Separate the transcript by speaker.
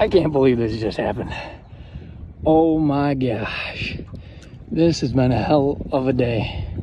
Speaker 1: I can't believe this just happened. Oh my gosh. This has been a hell of a day.